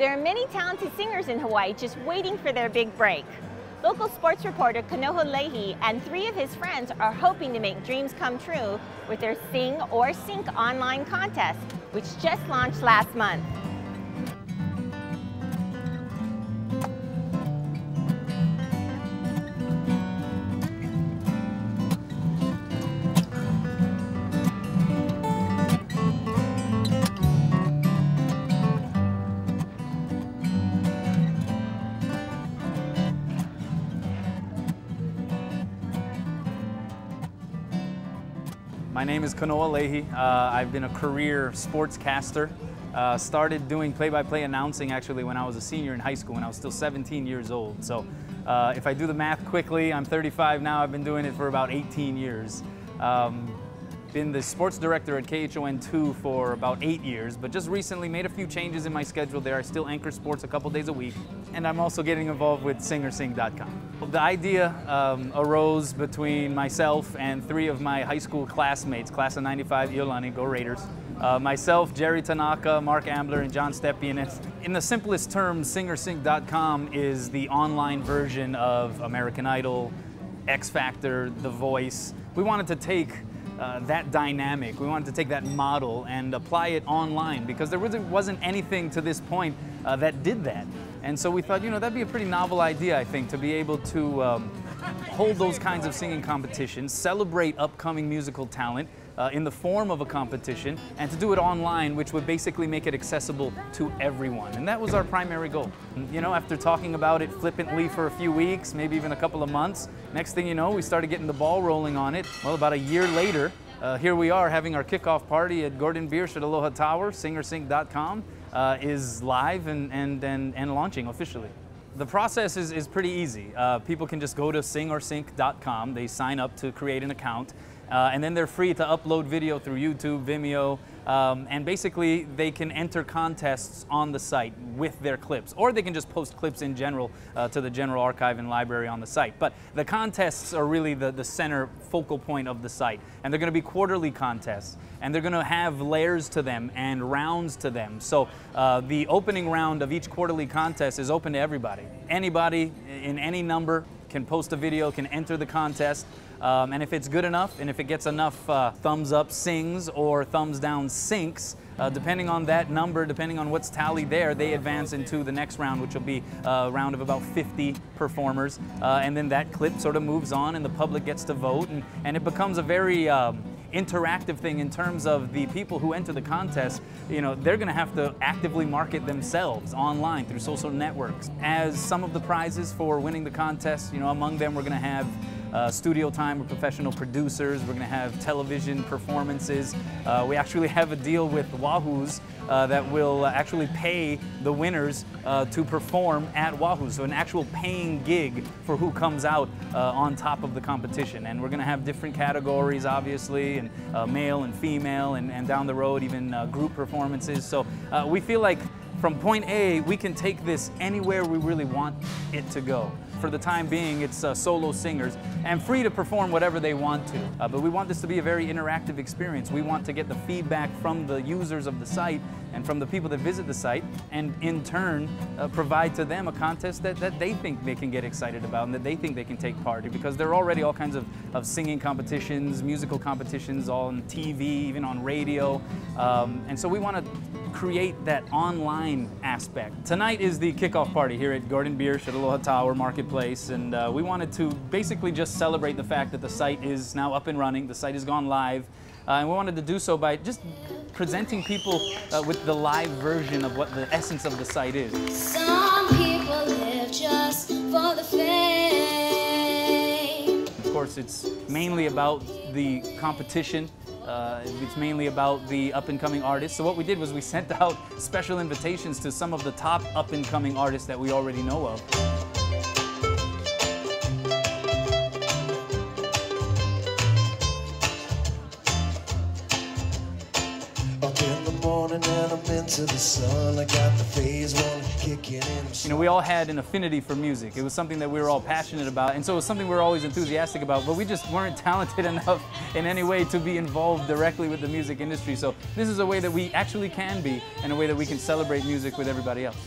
There are many talented singers in Hawaii just waiting for their big break. Local sports reporter Kanoa Leahey and three of his friends are hoping to make dreams come true with their Sing or Sink online contest, which just launched last month. My name is Kanoa Leahey. Uh, I've been a career sportscaster. Uh, started doing play-by-play announcing actually when I was a senior in high school, when I was still 17 years old. So uh, if I do the math quickly, I'm 35 now. I've been doing it for about 18 years. Um, been the sports director at KHON2 for about eight years, but just recently made a few changes in my schedule there. I still anchor sports a couple days a week, and I'm also getting involved with The idea um, arose between myself and three of my high school classmates, class of 95, Iolani, go Raiders. Uh, myself, Jerry Tanaka, Mark Ambler, and John Stepien. In the simplest terms, singorsink.com is the online version of American Idol, X Factor, The Voice. We wanted to take uh, that dynamic. We wanted to take that model and apply it online because there wasn't anything to this point uh, that did that. And so we thought, you know, that'd be a pretty novel idea, I think, to be able to um, hold those kinds of singing competitions, celebrate upcoming musical talent, uh, in the form of a competition and to do it online, which would basically make it accessible to everyone. And that was our primary goal. You know, after talking about it flippantly for a few weeks, maybe even a couple of months, next thing you know, we started getting the ball rolling on it. Well, about a year later, uh, here we are having our kickoff party at Gordon Biersch at Aloha Tower. SingOrSink.com uh, is live and, and, and, and launching officially. The process is, is pretty easy. Uh, people can just go to singorsink.com. They sign up to create an account. Uh, and then they're free to upload video through YouTube, Vimeo, um, and basically they can enter contests on the site with their clips, or they can just post clips in general uh, to the general archive and library on the site. But the contests are really the, the center focal point of the site, and they're going to be quarterly contests, and they're going to have layers to them and rounds to them. So uh, the opening round of each quarterly contest is open to everybody. Anybody in any number can post a video, can enter the contest. Um, and if it's good enough and if it gets enough uh, thumbs up sings or thumbs down sinks, uh, depending on that number, depending on what's tallied there, they advance into the next round, which will be a round of about 50 performers. Uh, and then that clip sort of moves on and the public gets to vote and, and it becomes a very um, interactive thing in terms of the people who enter the contest, you know, they're going to have to actively market themselves online through social networks. As some of the prizes for winning the contest, you know, among them we're going to have uh, studio time with professional producers. We're going to have television performances. Uh, we actually have a deal with Wahoo's uh, that will actually pay the winners uh, to perform at Wahoo. So an actual paying gig for who comes out uh, on top of the competition. And we're going to have different categories, obviously, and uh, male and female, and, and, down the road, even group performances. So we feel like from point A, we can take this anywhere we really want it to go. For the time being, it's uh, solo singers and free to perform whatever they want to. Uh, but we want this to be a very interactive experience. We want to get the feedback from the users of the site and from the people that visit the site and in turn uh, provide to them a contest that, that they think they can get excited about and that they think they can take part in because there are already all kinds of, of singing competitions, musical competitions all on TV, even on radio. Um, and so we want to create that online aspect. Tonight is the kickoff party here at Gordon Biersch, at Aloha Tower Marketplace, and uh, we wanted to basically just celebrate the fact that the site is now up and running, the site has gone live, uh, and we wanted to do so by just presenting people uh, with the live version of what the essence of the site is. Some people live just for the fame. Of course, it's mainly about the competition uh, it's mainly about the up-and-coming artists. So what we did was we sent out special invitations to some of the top up-and-coming artists that we already know of. In the sun. I got the phase one You know, we all had an affinity for music. It was something that we were all passionate about, and so it was something we were always enthusiastic about, but we just weren't talented enough in any way to be involved directly with the music industry. So this is a way that we actually can be, and a way that we can celebrate music with everybody else.